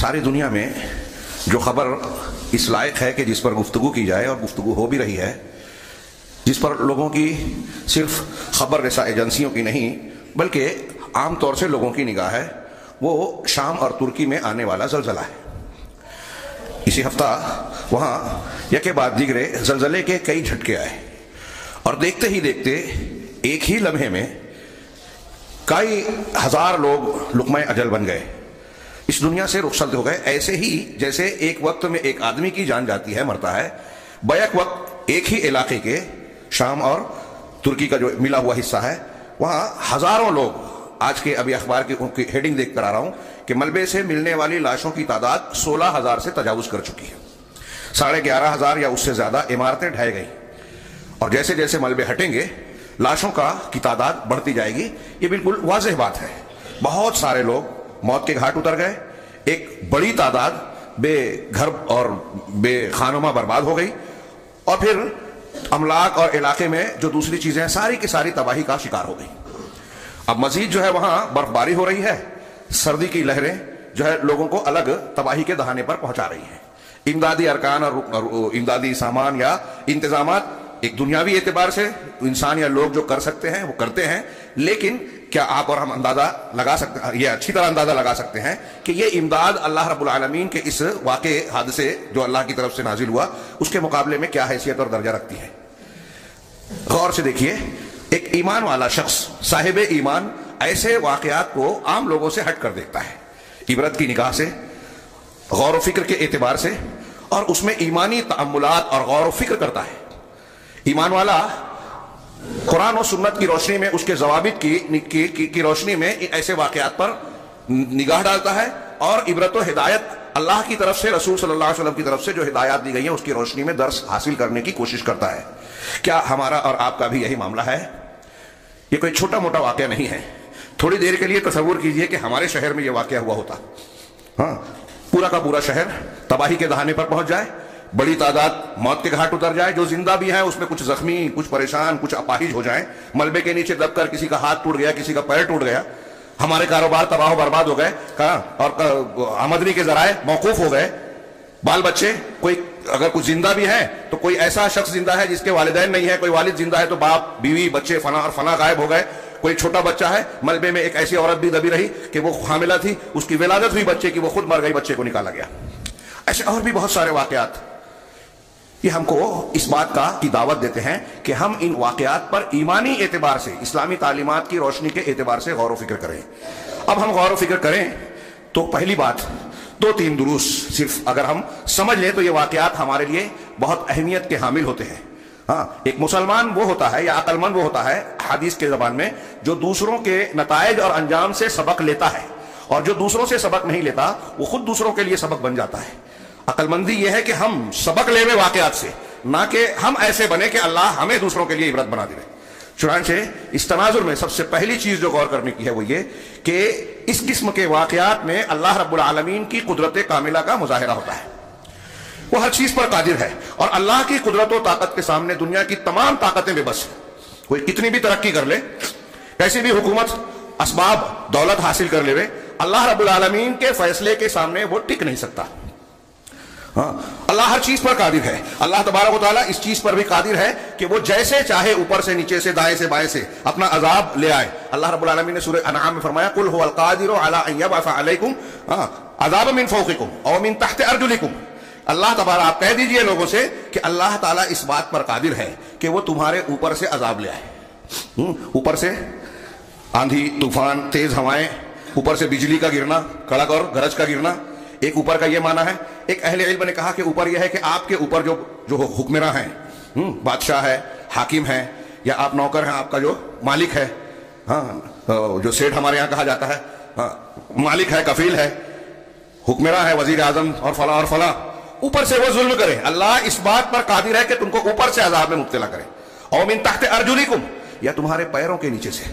सारी दुनिया में जो खबर इस लायक है कि जिस पर गुफ्तु की जाए और गुफ्तु हो भी रही है, जिस पर लोगों की सिर्फ़ खबर रसा एजेंसियों की नहीं, बल्कि आम तौर से लोगों की निगाह है, वो शाम और तुर्की में आने वाला जलजला है। इसी हफ़्ता वहाँ यके बाद दिगरे जलजले के कई झटके आए और देखते ही देखते एक ही लम्हे में कई हज़ार लोग लुकमा अजल बन गए। इस दुनिया से रुखसत हो गए। ऐसे ही जैसे एक वक्त में एक आदमी की जान जाती है, मरता है बैक वक्त एक ही इलाके के, शाम और तुर्की का जो मिला हुआ हिस्सा है, वहाँ हज़ारों लोग, आज के अभी अखबार की उनकी हेडिंग देख कर आ रहा हूँ कि मलबे से मिलने वाली लाशों की तादाद सोलह हज़ार से तजावज कर चुकी है। साढ़े ग्यारह हज़ार या उससे ज़्यादा इमारतें ढह गई। और जैसे जैसे मलबे हटेंगे, लाशों का की तादाद बढ़ती जाएगी, ये बिल्कुल वाजह बात है। बहुत सारे लोग मौत के घाट उतर गए। एक बड़ी तादाद बेघर और बेखानुमा बर्बाद हो गई। और फिर अमलाक और इलाके में जो दूसरी चीज़ें हैं, सारी की सारी तबाही का शिकार हो गई। अब मजीद जो है वहाँ बर्फबारी हो रही है। सर्दी की लहरें जो है लोगों को अलग तबाही के दहाने पर पहुँचा रही है। इमदादी अरकान और इमदादी सामान या इंतज़ाम एक दुनियावी एतबार से इंसान या लोग जो कर सकते हैं, वो करते हैं। लेकिन क्या आप और हम अंदाज़ा लगा सकते ये अच्छी तरह अंदाज़ा लगा सकते हैं कि ये इमदाद अल्लाह रब्बुल आलमीन के इस वाक़ हादसे जो अल्लाह की तरफ़ से नाजिल हुआ, उसके मुकाबले में क्या हैसियत और दर्जा रखती है? गौर से देखिए, एक ईमान वाला शख्स, साहिब ईमान, ऐसे वाकयात को आम लोगों से हट कर देखता है। इबरत की निगाह से, गौर फ़िक्र के एतबार से, और उसमें ईमानी तमुलात और गौर फ़िक्र करता है। ईमान वाला कुरान और सुन्नत की रोशनी में उसके जवाबित की, की, की, की रोशनी में ऐसे वाकयात पर निगाह डालता है और इबरत हिदायत अल्लाह की तरफ़ से रसूल सल्लल्लाहु अलैहि वसल्लम की तरफ़ से जो हिदायत दी गई है उसकी रोशनी में दर्श हासिल करने की कोशिश करता है। क्या हमारा और आपका भी यही मामला है? ये कोई छोटा मोटा वाक्य नहीं है। थोड़ी देर के लिए तस्वूर कीजिए कि हमारे शहर में यह वाक्य हुआ होता। हाँ पूरा का पूरा शहर तबाही के दहाने पर पहुँच जाए बड़ी तादाद मौत के घाट उतर जाए, जो ज़िंदा भी है, उसमें कुछ जख्मी, कुछ परेशान, कुछ अपाहिज हो जाए। मलबे के नीचे दबकर किसी का हाथ टूट गया, किसी का पैर टूट गया। हमारे कारोबार तबाह बर्बाद हो गए, कहा? और आमदनी के जराए मौकूफ हो गए। बाल बच्चे, कोई, अगर कुछ ज़िंदा भी है तो कोई ऐसा शख्स ज़िंदा है जिसके वालदेन नहीं है, कोई वालिद ज़िंदा है तो बाप, बीवी, बच्चे, फना, और फना गायब हो गए। कोई छोटा बच्चा है, मलबे में एक ऐसी औरत भी दबी रही कि वो हामिला थी, उसकी विलादत हुई बच्चे की, वो खुद मर गई, बच्चे को निकाला गया। ऐसे और भी बहुत सारे वाकयात। ये हमको इस बात का की दावत देते हैं कि हम इन वाकयात पर ईमानी एतबार से, इस्लामी तालीमत की रोशनी के एतबार से गौर फ़िक्र करें। अब हम गौर फ़िक्र करें तो पहली बात, दो तीन दुरुस सिर्फ़ अगर हम समझ लें तो ये वाकयात हमारे लिए बहुत अहमियत के हामिल होते हैं। हाँ एक मुसलमान वो होता है या अकलमंद वो होता है हदीस के जबान में जो दूसरों के नतज और अंजाम से सबक लेता है और जो दूसरों से सबक नहीं लेता, वो खुद दूसरों के लिए सबक बन जाता है। अकलमंदी यह है कि हम सबक लेवे वाकयात से, ना कि हम ऐसे बने कि अल्लाह हमें दूसरों के लिए इबरत बना दे। चुनाचे, इस तनाजुर में सबसे पहली चीज़ जो गौर करने की है वो ये कि इस किस्म के वाकयात में अल्लाह रब्बुल आलमीन की कुदरत कामिला का मुजाहरा होता है। वो हर चीज़ पर कादिर है और अल्लाह की कुदरत और ताकत के सामने दुनिया की तमाम ताकतें बेबस है। कोई कितनी भी तरक्की कर ले, कैसी भी हुकूमत, असबाब, दौलत हासिल कर ले अल्लाह रब्बुल आलमीन के फैसले के सामने वो टिक नहीं सकता। हाँ? अल्लाह हर चीज़ पर कादिर है। अल्लाह तबारक इस चीज़ पर भी कादिर है कि वो जैसे चाहे ऊपर से नीचे से दाएँ से बाएँ से अपना अजाब ले आए। अल्लाह आलमीन ने सूरह अनआम में फरमाया कुल हुवल हाँ अजाब मिन फौकिकुम औ मिन तहत अर्जुलिकुम। अल्लाह तबारा आप कह दीजिए लोगों से कि अल्लाह ताला इस बात पर कादिर है कि वो तुम्हारे ऊपर से अजाब ले आए। हम्म, ऊपर से आंधी तूफ़ान तेज हवाएँ ऊपर से बिजली का गिरना कड़क और गरज का गिरना एक ऊपर का यह माना है एक अहले इल्म ने कहा कि ऊपर यह है कि आपके ऊपर जो जो हुक्मरा है हम्म, बादशाह है हाकिम है या आप नौकर हैं आपका जो मालिक है हाँ जो सेठ हमारे यहाँ कहा जाता है हाँ, मालिक है कफील है हुक्मरा है वज़ीर आज़म और फला और फला ऊपर से वो जुल्म करे। अल्लाह इस बात पर कादिर है कि तुमको ऊपर से अजाब में मुब्तला करे। और मिन तख्त अर्जुलिकुम या तुम्हारे पैरों के नीचे से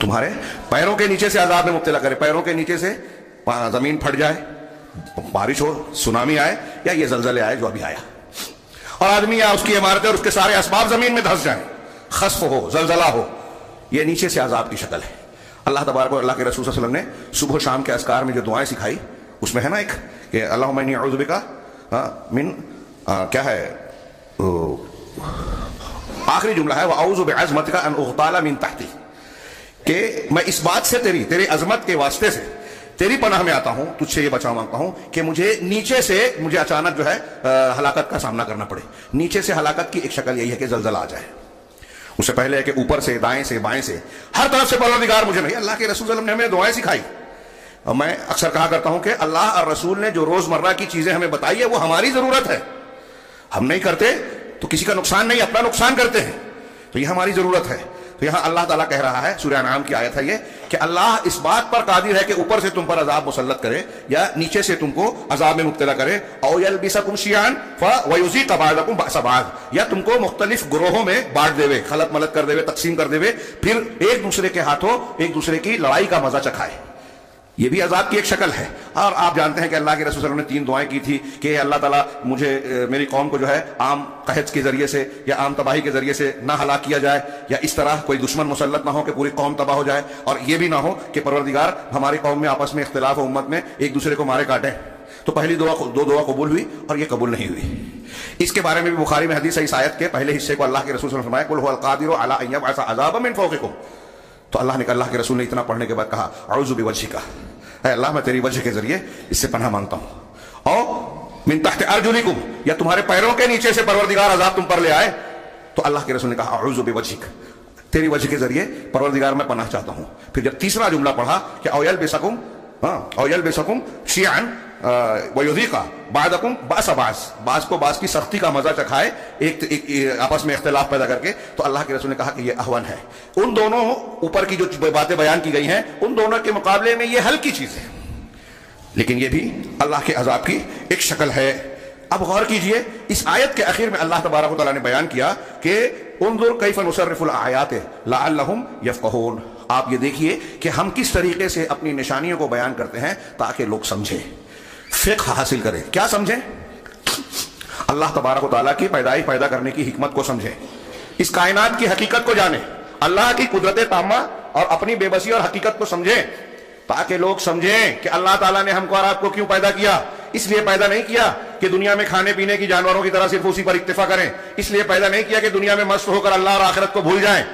तुम्हारे पैरों के नीचे से अजाब में मुब्तला करे। पैरों के नीचे से ज़मीन फट जाए बारिश हो सुनामी आए या ये जलजले आए जो अभी आया। और आदमी या उसकी इमारतें और उसके सारे असबाब ज़मीन में धस जाए। खसफ हो जलजला हो ये नीचे से अजाब की शक्ल है। अल्लाह तबारक अल्लाह के रसूल ने सुबह शाम के असकार में जो दुआएँ सिखाई उसमें है ना एक कि अल्लाह मैनी का मिन आ, क्या है आखिरी जुमला है वह आउजुब अजमत का मिन तहती। कि मैं इस बात से तेरी तेरी अजमत के वास्ते से तेरी पनाह में आता हूँ, तुझसे ये बचा माँगता हूँ कि मुझे नीचे से, मुझे अचानक जो है हलाकत का सामना करना पड़े। नीचे से हलाकत की एक शक्ल यही है कि जलजला आ जाए। उससे पहले है कि ऊपर से, दाएँ से, बाएँ से, हर तरफ़ से परवरदिगार मुझे नहीं, अल्लाह के रसूल ने हमें दुआएँ सिखाई। और मैं अक्सर कहा करता हूँ कि अल्लाह और रसूल ने जो रोज़मर्रा की चीज़ें हमें बताई है, वो हमारी ज़रूरत है। हम नहीं करते तो किसी का नुकसान नहीं, अपना नुकसान करते हैं। तो ये हमारी ज़रूरत है। तो यहाँ अल्लाह ताला कह रहा है सूर्य नाम की आयत है ये, कि अल्लाह इस बात पर कादिर है कि ऊपर से तुम पर अजाब मुसलत करे, या नीचे से तुमको अजाब में मुबतला करे। और बिसकुम शियान वयूजी कबादकुम बासबाद या तुमको मुख्तलिफ़ ग्रोहों में बांट देवे, खलत मलत कर देवे, तकसीम कर देवे, फिर एक दूसरे के हाथों, एक दूसरे की लड़ाई का मज़ा चखाए। ये भी अजाब की एक शक्ल है। और आप जानते हैं कि अल्लाह के रसूल ने तीन दुआएँ की थी कि अल्लाह ताला, मुझे मेरी कौम को जो है आम कहज के ज़रिए से या आम तबाही के ज़रिए से ना हलाक किया जाए या इस तरह कोई दुश्मन मुसलत ना हो कि पूरी कौम तबाह हो जाए। और ये भी ना हो कि परवरदिगार हमारी कौम में, आपस में इख्तलाफ उम्मत में एक दूसरे को मारे काटे। तो पहली दुआ दो दुआ कबूल हुई और ये कबूल नहीं हुई। इसके बारे में भी बुखारी में हदीस इस आयत के पहले हिस्से को अल्लाह के रसूल फरमाया, कुल कादिर अला अजाब मिन फौकिकुम। तो अल्लाह ने अल्लाह के रसूल ने इतना पढ़ने के बाद कहा आउजुबी वजी का अल्लाह, मैं तेरी वजह के ज़रिए इससे पन्ना माँगता हूँ। और मिन तहत को या तुम्हारे पैरों के नीचे से परवरदिगार आज़ाद तुम पर ले आए। तो अल्लाह के रसूल ने कहा आउजुबी वजह तेरी वजह के ज़रिए परवरदिगार मैं पनाह चाहता हूँ। फिर जब तीसरा जुमला पढ़ा कि अयल बेसकुम हाँ अवयल बेसकुम शियान वयोदी का बादकुम बास अबास बास को बास की सख्ती का मज़ा चखाए एक, एक, एक आपस में इख्तलाफ पैदा करके। तो अल्लाह के रसूल ने कहा कि ये अहवन है। उन दोनों ऊपर की जो बातें बयान की गई हैं उन दोनों के मुकाबले में ये हल्की चीज़ है। लेकिन ये भी अल्लाह के अजाब की एक शक्ल है। अब गौर कीजिए इस आयत के आखिर में अल्लाह तबारक ने बयान किया कि उनजुर कैफन उसरफुल आयात लाहम यफ़ून आप ये देखिए कि हम किस तरीके से अपनी निशानियों को बयान करते हैं ताकि लोग समझें। फिक हासिल करें। क्या समझें? अल्लाह तबारक ताला की पैदाइश पैदा करने की हमत को समझें। इस कायनात की हकीकत को जाने। अल्लाह की कुदरत तामा और अपनी बेबसी और हकीकत को समझें, ताकि लोग समझें कि अल्लाह ताला ने हमको और आपको क्यों पैदा किया। इसलिए पैदा नहीं किया कि दुनिया में खाने पीने की जानवरों की तरह सिर्फ़ उसी पर इक्तफा करें। इसलिए पैदा नहीं किया कि दुनिया में मस्त होकर अल्लाह और आखिरत को भूल जाएँ।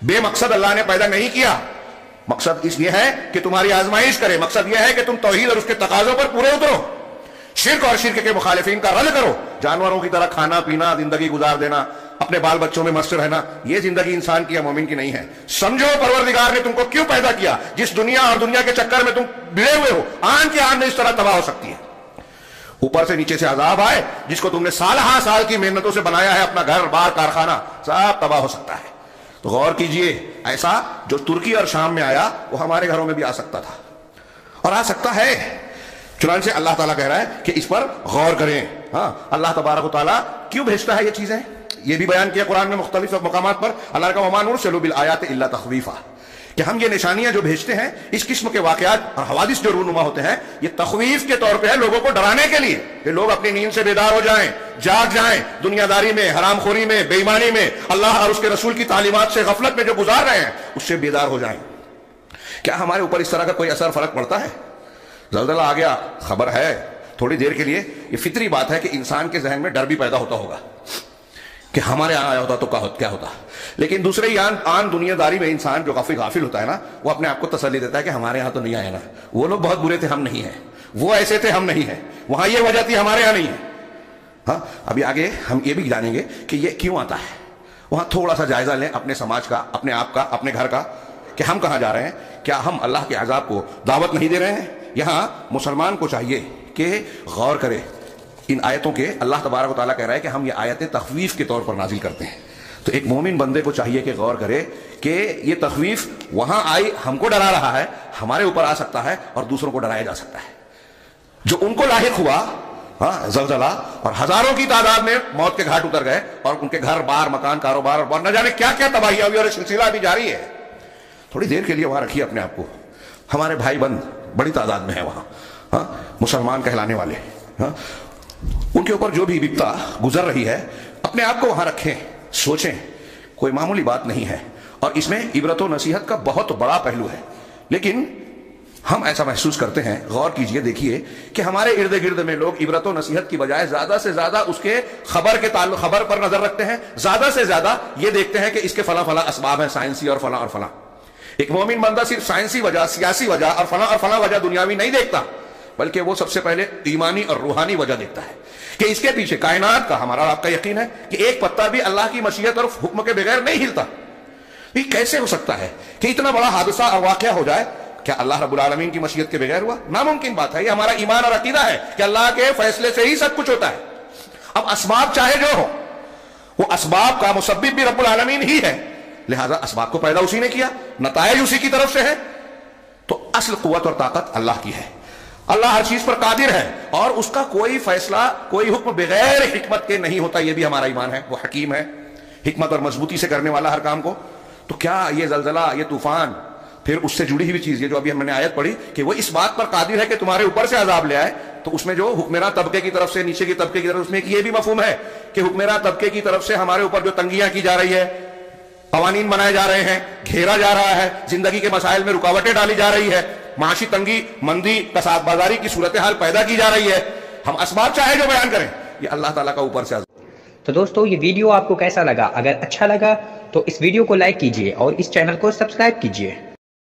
बेमकसद अल्लाह ने पैदा नहीं किया। मकसद इसलिए है कि तुम्हारी आजमाइश करे। मकसद यह है कि तुम तोहीद और उसके तकाजों पर पूरे उतरो। शिरक और शिरक के मुखालिफिन का रद्द करो। जानवरों की तरह खाना, पीना, ज़िंदगी गुजार देना, अपने बाल बच्चों में मस्त रहना यह ज़िंदगी इंसान की या मोमिन की नहीं है। समझो, परवरदिगार ने तुमको क्यों पैदा किया? जिस दुनिया और दुनिया के चक्कर में तुम भिड़े हुए हो, आन की आन में इस तरह तबाह हो सकती है। ऊपर से नीचे से अजाब आए, जिसको तुमने साल हा साल की मेहनतों से बनाया है अपना घर, बार, कारखाना, सब तबाह हो सकता है। गौर कीजिए, ऐसा जो तुर्की और शाम में आया, वो हमारे घरों में भी आ सकता था। और आ सकता है। चुनान से अल्लाह ताला कह रहा है कि इस पर गौर करें। हाँ अल्लाह तबारक ताला क्यों भेजता है ये चीज़ें? ये भी बयान किया कुरान में मुख्तलिफ़ मकाम पर। अल्लाह का ममान सलूबिल आयात अल्लाह तखवीफा। कि हम ये निशानियाँ जो भेजते हैं, इस किस्म के वाकयात और हवादिस जो रूनुमा होते हैं, ये तखवीफ के तौर पे है लोगों को डराने के लिए कि लोग अपनी नींद से बेदार हो जाएँ, जाग जाएँ, दुनियादारी में, हरामखोरी में, बेईमानी में, अल्लाह और उसके रसूल की तालीमत से गफलत में जो गुजार रहे हैं, उससे बेदार हो जाए। क्या हमारे ऊपर इस तरह का कोई असर फ़र्क पड़ता है? जल्दला आ गया खबर है, थोड़ी देर के लिए, ये फितरी बात है कि इंसान के जहन में डर भी पैदा होता होगा। कि हमारे यहाँ आया होता तो क्या होता? लेकिन दूसरे ही आन, दुनियादारी में इंसान जो काफ़ी गाफिल होता है ना वो अपने आप को तसली देता है कि हमारे यहाँ तो नहीं आया ना। वो लोग बहुत बुरे थे हम नहीं है। वो ऐसे थे हम नहीं है। वहाँ ये वजह थी हमारे यहाँ नहीं है। हाँ अभी आगे हम ये भी जानेंगे कि ये क्यों आता है। वहाँ थोड़ा सा जायजा लें अपने समाज का अपने आप का अपने घर का कि हम कहाँ जा रहे हैं। क्या हम अल्लाह के आजाब को दावत नहीं दे रहे हैं? यहाँ मुसलमान को चाहिए कि गौर करे। इन आयतों के अल्लाह तबारक कह रहा है कि हम ये आयतें तखवीफ के तौर पर नाजिल करते हैं। तो एक मोमिन बंदे को चाहिए कि गौर करे कि ये तखवीफ वहाँ आई, हमको डरा रहा है, हमारे ऊपर आ सकता है और दूसरों को डराया जा सकता है। जो उनको लाहिक हुआ हाँ जलजला, और हज़ारों की तादाद में मौत के घाट उतर गए और उनके घर, बार, मकान, कारोबार और न जाने क्या क्या तबाही हुई और सिलसिला भी जारी है। थोड़ी देर के लिए वहाँ रखिए अपने आप को। हमारे भाई बंद बड़ी तादाद में है वहाँ हाँ मुसलमान कहलाने वाले हाँ। उनके ऊपर जो भी विपता गुजर रही है, अपने आप को वहाँ रखें। सोचें, कोई मामूली बात नहीं है। और इसमें इबरत नसीहत का बहुत बड़ा पहलू है। लेकिन हम ऐसा महसूस करते हैं, गौर कीजिए, देखिए, कि हमारे इर्द गिर्द में लोग इबरत नसीहत की बजाय ज़्यादा से ज़्यादा उसके खबर के ताल्लुक, खबर पर नज़र रखते हैं। ज़्यादा से ज़्यादा ये देखते हैं कि इसके फला फला असबाब है, साइंसी और फला और फला। एक मोमिन बंदा सिर्फ़ साइंसी वजह, सियासी वजह और फला और फला वजह दुनियावी नहीं देखता, बल्कि वो सबसे पहले ईमानी और रूहानी वजह देखता है। कि इसके पीछे कायनात का हमारा आपका यकीन है कि एक पत्ता भी अल्लाह की मशीयत और हुक्म के बगैर नहीं हिलता। ये कैसे हो सकता है कि इतना बड़ा हादसा और वाक्य हो जाए? क्या अल्लाह रब्बुल आलमीन की मशीयत के बगैर हुआ? नामुमकिन बात है, ये हमारा ईमान और अकीदा है कि अल्लाह के फैसले से ही सब कुछ होता है। अब असबाब चाहे जो हो, वो असबाब का मुसबिब भी रब्बुल आलमीन ही है। लिहाजा असबाब को पैदा उसी ने किया नतज उसी की तरफ़ से है। तो असल कुत और ताकत अल्लाह की है। अल्लाह हर चीज़ पर कादिर है और उसका कोई फैसला, कोई हुक्म बगैर हिकमत के नहीं होता यह भी हमारा ईमान है, वो हकीम है। हिकमत और मजबूती से करने वाला हर काम को। तो क्या ये जलजला, ये तूफ़ान, फिर उससे जुड़ी हुई चीज़ है जो अभी हमने आयत पढ़ी कि वो इस बात पर कादिर है कि तुम्हारे ऊपर से अजाब ले आए तो उसमें जो हुक्मेरा तबके की तरफ़ से, नीचे की तबके की तरफ़ उसमें एक ये भी मफहूम है कि हुक्मेरा तबके की तरफ़ से हमारे ऊपर जो तंगियाँ की जा रही है, कवानीन बनाए जा रहे हैं, घेरा जा रहा है, ज़िंदगी के मसाइल में रुकावटें डाली जा रही है माशी तंगी, मंदी, कसाब बाजारी की सूरत हाल पैदा की जा रही है। हम असबाब चाहे जो बयान करें, ये अल्लाह ताला का ऊपर से तो दोस्तों, ये वीडियो आपको कैसा लगा? अगर अच्छा लगा तो इस वीडियो को लाइक कीजिए और इस चैनल को सब्सक्राइब कीजिए।